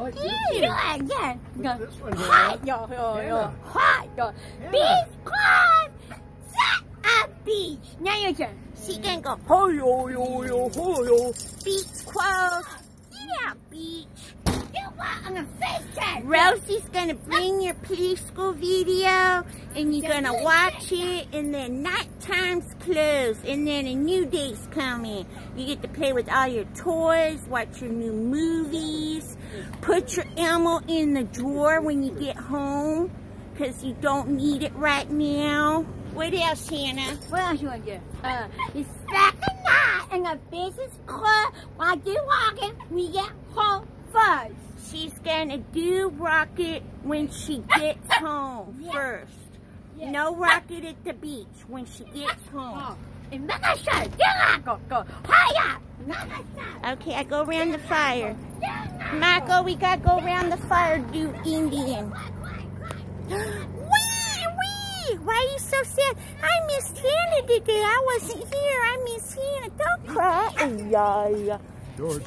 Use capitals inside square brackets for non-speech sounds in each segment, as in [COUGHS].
like this. Yeah, yeah. This one, Hot, yo, yo, yo. Hot, yo. Hannah. Beach club. Set a beach. Now your turn. She can go. Hi yo yo yo hi yo. Beach quote. Yeah, beach. You what on the face tag? Rosie's gonna bring your preschool video and you're gonna watch it and then nighttime's closed and then a new day's coming. You get to play with all your toys, watch your new movies, put your ammo in the drawer when you get home because you don't need it right now. What else, Hannah? What else you want to do? Uh, the second night in the business club, while you're walking, we get home first. She's gonna do rocket when she gets [COUGHS] home Yeah. first. Yeah. No rocket at the beach when she gets [COUGHS] home. And then I shut it. Go, go. Higher. Okay, I go around the fire. Marco, we gotta go around the fire, do Indian. [GASPS] Wee, wee! Why are you so sad? I missed Hannah today. I wasn't here. I miss Hannah. Don't cry. Oh, yeah, yeah. George.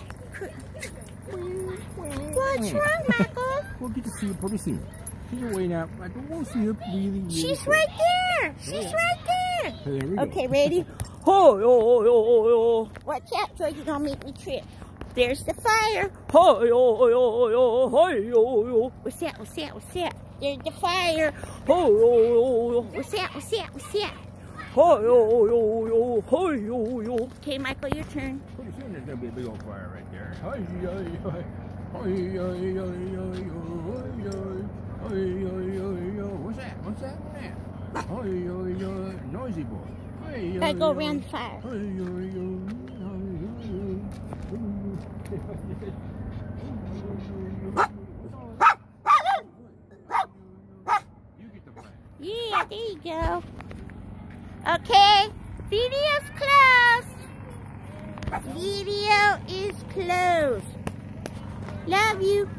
What's wrong, Michael? [LAUGHS] We'll get to see you pretty soon. She's away now. I don't want to see her really, really She's soon. right there. She's right there. Okay, there we go. Okay, ready? [LAUGHS] oh, oh. yo, yo. Watch out, George. You're going to make me trip. There's the fire. What's that? What's that? What's that? There's the fire. What's that? What's that? What's that? Hey yo yo yo hey yo yo. Okay, Michael, your turn. Pretty soon there's going to be a big old fire right there. What's that? What's that? What's that? Noisy boy. I go around the fire. Yeah, there you go. Okay, video's closed. Video is closed. Love you.